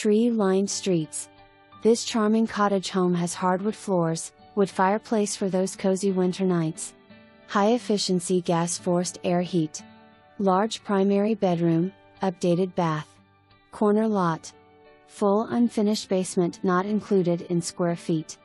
tree lined streets. This charming cottage home has hardwood floors, wood fireplace for those cozy winter nights, high efficiency gas forced air heat, large primary bedroom, updated bath, corner lot, full unfinished basement not included in square feet.